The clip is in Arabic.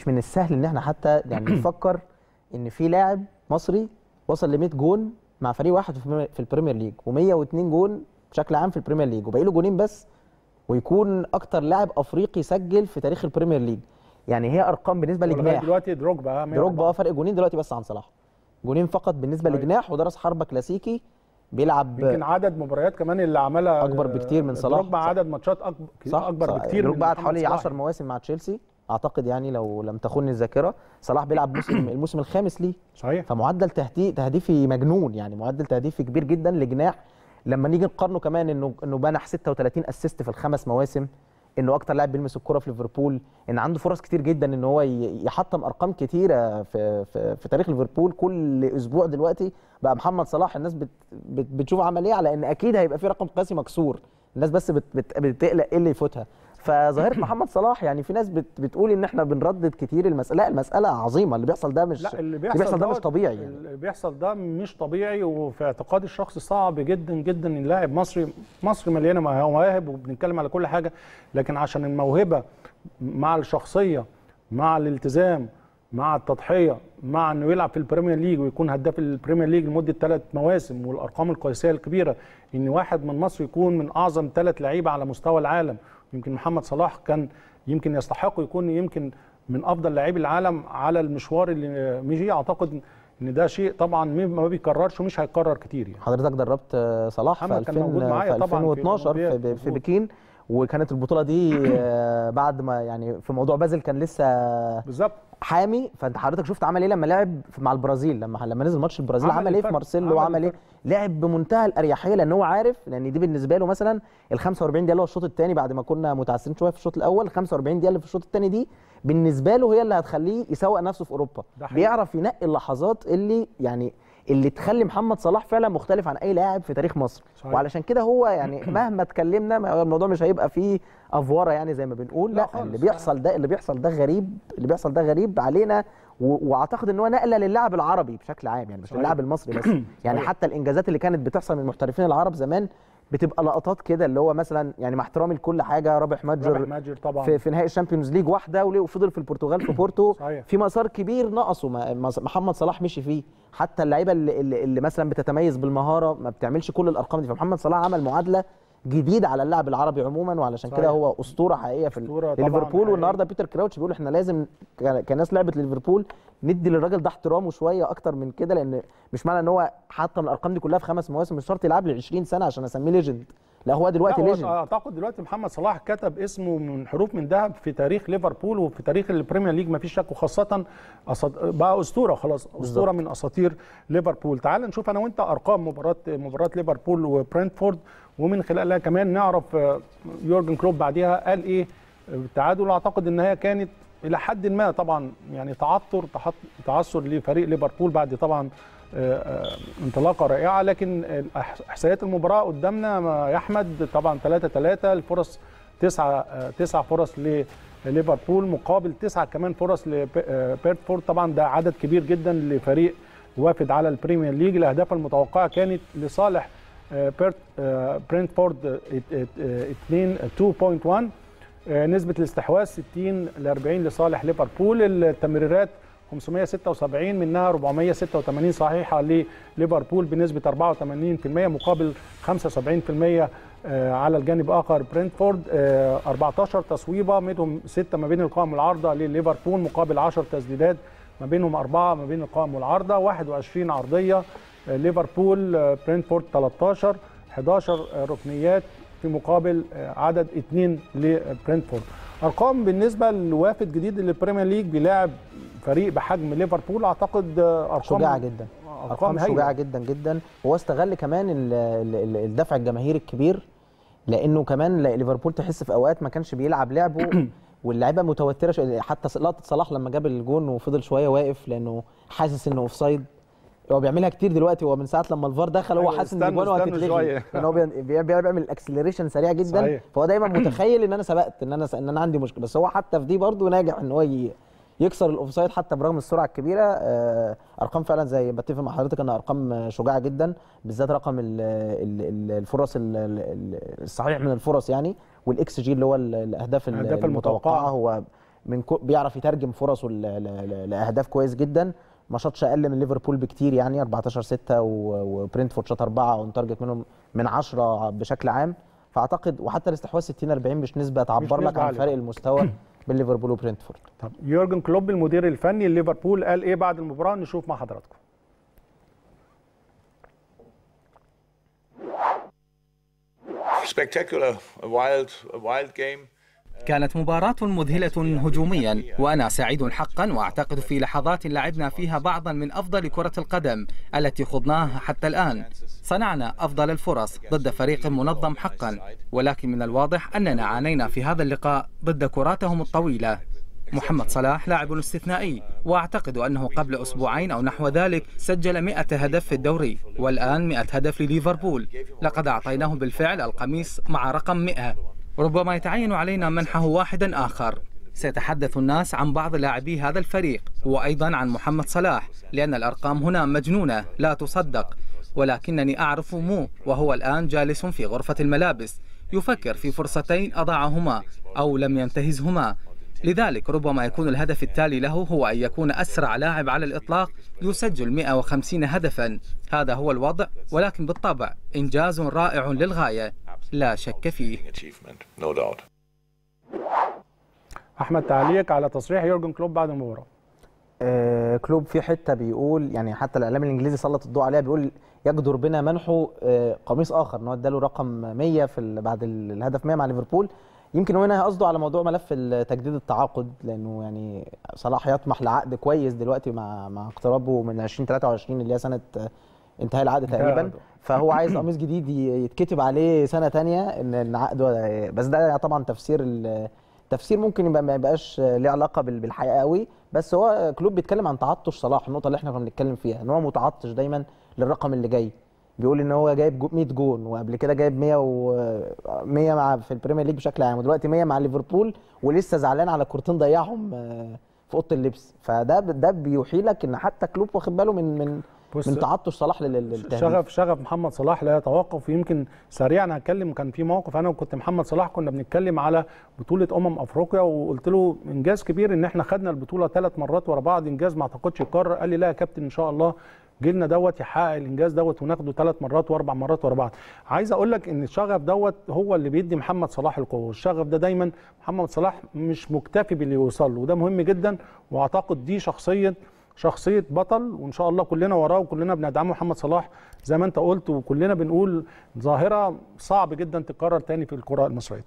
مش من السهل إن إحنا حتى يعني نفكر إن في لاعب مصري وصل ل 100 جون مع فريق واحد في البريمير- ليج و102 جون بشكل عام في البريمير ليج وباقي له جونين بس ويكون أكتر لاعب أفريقي سجل في تاريخ البريمير ليج. يعني هي أرقام بالنسبة لجناح. دلوقتي دروجبا دروجبا فرق جونين دلوقتي بس عن صلاح. جونين فقط بالنسبة طيب. لجناح وده راس حربة كلاسيكي بيلعب يمكن عدد مباريات كمان اللي عملها أكبر بكتير من صلاح. دروجبا عدد ماتشات اكبر صح؟ أكبر صح. بكتير دروجبا قعد حوالي صلاح. 10 مواسم مع تشيلسي. أعتقد يعني لو لم تخني الذاكرة صلاح بيلعب موسم الموسم الخامس ليه. صحيح. فمعدل تهدي- تهديفي مجنون يعني معدل تهديفي كبير جدا لجناح. لما نيجي نقارنه كمان إنه إنه بنح 36 اسيست في الخمس مواسم إنه أكتر لاعب بيلمس الكرة في ليفربول إن عنده فرص كتير جدا إن هو يحطم أرقام كتيرة في في, في تاريخ ليفربول. كل أسبوع دلوقتي بقى محمد صلاح الناس بت بت بتشوف عمل إيه على إن أكيد هيبقى في رقم قياسي مكسور. الناس بس بت بت بتقلق إيه اللي يفوتها. فظاهرة محمد صلاح يعني في ناس بت بتقول إن إحنا بنردد كتير المساله لا المسألة عظيمة اللي بيحصل ده مش لا اللي اللي بيحصل, بيحصل ده مش دوت- طبيعي يعني. اللي بيحصل ده مش طبيعي وفي اعتقادي الشخصي صعب جدا جدا إن لاعب مصري مصر مليانة مواهب وبنتكلم على كل حاجة لكن عشان الموهبة مع الشخصية مع الالتزام مع التضحية مع إنه يلعب في البريمير ليج ويكون هداف البريمير ليج لمدة ثلاث مواسم والأرقام القياسية الكبيرة إن واحد من مصر يكون من أعظم ثلاث لعيبة على مستوى العالم يمكن محمد صلاح كان يمكن يستحق يكون يمكن من أفضل لاعبي العالم على المشوار اللي مشي. أعتقد إن ده شيء طبعا ما بيكررش ومش هيتكرر كتير يعني. حضرتك دربت آه، صلاح في محمد كان 2000 موجود معايا في طبعاً في 2012 في, في. بكين. وكانت البطولة دي آه، بعد ما يعني في موضوع بازل كان لسه بالظبط. حامي فانت حضرتك شفت عمل إيه لما لعب مع البرازيل؟ لما لما نزل ماتش البرازيل عمل عمل إيه في مارسيلو؟ عمل وعمل إيه. لعب بمنتهى الأريحية لأن هو عارف لأن دي بالنسبة له مثلا ال 45 دقيقة اللي هو الشوط الثاني بعد ما كنا متعثرين شوية في الشوط الأول ال 45 دقيقة اللي في الشوط الثاني دي بالنسبة له هي اللي هتخليه يسوق نفسه في أوروبا. بيعرف ينقي اللحظات اللي يعني اللي تخلي محمد صلاح فعلا مختلف عن أي لاعب في تاريخ مصر صحيح. وعلشان كده هو يعني مهما اتكلمنا الموضوع مش هيبقى فيه أفورة يعني زي ما بنقول لا لا. اللي بيحصل ده اللي بيحصل ده غريب اللي بيحصل ده غريب علينا وأعتقد إن هو نقلة للاعب العربي بشكل عام يعني مش. للاعب المصري بس يعني. حتى الإنجازات اللي كانت بتحصل من المحترفين العرب زمان بتبقى لقطات كده اللي هو مثلا يعني مع احترامي لكل حاجة رابح ماجر رابح ماجر طبعا. في, في نهائي الشامبيونز ليج واحدة وليه- وفضل في البرتغال في بورتو. صحيح. في مسار كبير نقصه محمد صلاح مشي فيه. حتى اللعيبة اللي, اللي مثلا بتتميز بالمهارة ما بتعملش كل الأرقام دي. فمحمد صلاح عمل معادلة جديده على اللاعب العربي عموما وعلشان. كده هو أسطورة حقيقية في ليفربول. والنهاردة بيتر كراوتش بيقول إحنا لازم كناس لعبت ليفربول ندي للراجل ده احترامه شوية أكتر من كده لأن مش معنى إن هو حطم الأرقام دي كلها في خمس مواسم مش شرط يلعب لي 20 سنة عشان أسميه legend لا هو دلوقتي legend أعتقد دلوقتي محمد صلاح كتب اسمه من حروف من ذهب في تاريخ ليفربول وفي تاريخ البريمير ليج ما فيش شك وخاصة أسط... بقى أسطورة خلاص أسطورة من أساطير ليفربول. تعال نشوف أنا وأنت أرقام مباراة مباراة ليفربول وبرنتفورد ومن خلالها كمان نعرف آه، يورجن كلوب بعديها قال إيه؟ التعادل أعتقد إن هي كانت إلى حد ما طبعا يعني تعثر تعثر لفريق ليفربول بعد طبعا آه، آه، انطلاقة رائعة. لكن إحصائيات المباراة قدامنا يا أحمد طبعا 3 3 الفرص تسعة آه، تسع فرص لليفربول مقابل تسعة كمان فرص لبيرتفورد طبعا ده عدد كبير جدا لفريق وافد على البريمير ليج. الأهداف المتوقعة كانت لصالح آه، آه، برنتفورد 2 2.1 آه، نسبة الاستحواذ 60 ل 40 لصالح ليفربول. التمريرات 576 منها 486 صحيحة لليفربول بنسبة 84% مقابل 75% آه، على الجانب الآخر برنتفورد آه، 14 تصويبة منهم 6 ما بين القائم والعارضة لليفربول مقابل 10 تسديدات ما بينهم أربعة ما بين القائم والعارضة. 21 عرضية آه، ليفربول آه، برنتفورد 13 11 آه، ركنيات في مقابل آه، عدد اثنين لبرنتفورد. أرقام بالنسبة لوافد جديد للبريمير ليج بيلاعب فريق بحجم ليفربول أعتقد آه، أرقام شجاعة جدا. أرقام أرقام شجاعة جدا جدا. وهو استغل كمان ال- ال- ال- الدفع الجماهيري الكبير لأنه كمان ليفربول تحس في أوقات ما كانش بيلعب لعبه واللعيبة متوترة شوية. حتى لقطة صلاح لما جاب الجون وفضل شوية واقف لأنه حاسس إنه offside هو بيعملها كتير دلوقتي هو من ساعة لما الفار دخل هو أيوة، حاسس إن استنوا هتتلغي. لأن هو بي- بي- بيعمل ال acceleration سريع جدا صحيح. فهو دايما متخيل إن أنا سبقت إن أنا س- إن أنا عندي مشكلة بس هو حتى في دي برضه ناجح إن هو ي- يكسر ال offside حتى برغم السرعة الكبيرة آه، أرقام فعلا زي بتفق مع حضرتك إنها أرقام شجاعة جدا بالذات رقم ال- ال- ال- الفرص ال- ال- الصحيح من الفرص يعني والاكس جي اللي هو ال- الأهداف المتوقعة. هو من كو بيعرف يترجم فرصه لأهداف كويس جدا ما شاطش أقل من ليفربول بكتير يعني 14 6 وبرنتفورد شاط 4 on target منهم من 10 بشكل عام. فأعتقد وحتى الاستحواذ 60 40 مش نسبة تعبر مش لك عن. فرق المستوى بين ليفربول وبرنتفورد طب يورجن كلوب المدير الفني لليفربول قال إيه بعد المباراة؟ نشوف مع حضراتكم. Spectacular, a wild, a wild game. كانت مباراة مذهلة هجوميا وأنا سعيد حقا وأعتقد في لحظات لعبنا فيها بعضا من أفضل كرة القدم التي خضناها حتى الآن. صنعنا أفضل الفرص ضد فريق منظم حقا ولكن من الواضح أننا عانينا في هذا اللقاء ضد كراتهم الطويلة. محمد صلاح لاعب استثنائي وأعتقد أنه قبل أسبوعين أو نحو ذلك سجل 100 هدف في الدوري والآن 100 هدف لليفربول. لقد أعطيناه بالفعل القميص مع رقم 100 ربما يتعين علينا منحه واحدا آخر. سيتحدث الناس عن بعض لاعبي هذا الفريق وأيضا عن محمد صلاح لأن الأرقام هنا مجنونة لا تصدق. ولكنني أعرف مو وهو الآن جالس في غرفة الملابس. يفكر في فرصتين أضاعهما أو لم ينتهزهما. لذلك ربما يكون الهدف التالي له هو أن يكون أسرع لاعب على الإطلاق يسجل 150 هدفا. هذا هو الوضع ولكن بالطبع إنجاز رائع للغاية. لا شك فيه. أحمد تعليق على تصريح يورجن كلوب بعد المباراه آه، كلوب في حتة بيقول يعني حتى الإعلام الإنجليزي سلط الضوء عليها بيقول يجدر بنا منحه آه، قميص آخر إن هو اداله رقم 100 في بعد ال- الهدف 100 مع ليفربول. يمكن هو هنا قصده على موضوع ملف تجديد التعاقد لأنه يعني صلاح يطمح لعقد كويس دلوقتي مع مع اقترابه من 2023 اللي هي سنة انتهاء العقد تقريبا. العقد. فهو عايز قميص جديد يتكتب عليه سنة تانية إن عقده بس ده طبعا تفسير تفسير ممكن يبقى ما يبقاش ليه علاقة بال- بالحقيقة قوي. بس هو كلوب بيتكلم عن تعطش صلاح النقطة اللي إحنا كنا بنتكلم فيها إن هو متعطش دايما للرقم اللي جاي. بيقول إن هو جايب جو- 100 جون وقبل كده جايب 100 و 100 مع في البريمير ليج بشكل عام. ودلوقتي 100 مع ليفربول ولسه زعلان على كورتين ضيعهم آه، في أوضة اللبس. فده ده بيوحي لك إن حتى كلوب واخد باله من من من تعطش صلاح لل- للتهديف شغف شغف محمد صلاح لا يتوقف. ويمكن سريعا هتكلم كان في موقف أنا وكنت محمد صلاح كنا بنتكلم على بطولة أمم أفريقيا وقلت له إنجاز كبير إن إحنا خدنا البطولة ثلاث مرات ورا بعض. إنجاز ما أعتقدش يتكرر. قال لي لا يا كابتن إن شاء الله جيلنا دوت يحقق الإنجاز دوت وناخده ثلاث مرات وأربع مرات ورا بعض. عايز أقول لك إن الشغف دوت هو اللي بيدي محمد صلاح القوة. الشغف ده دايما محمد صلاح مش مكتفي باللي يوصل له وده مهم جدا وأعتقد دي شخصيه شخصية بطل وإن شاء الله كلنا وراه وكلنا بندعمه محمد صلاح. زي ما أنت قلت وكلنا بنقول ظاهرة صعب جدا تتكرر تاني في الكرة المصرية.